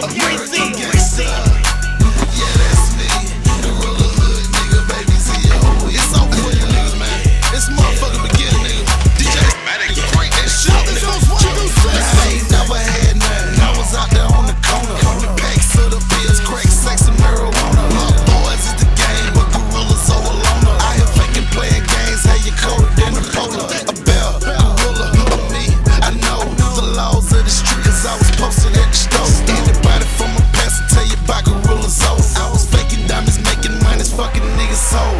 Brazil. soul.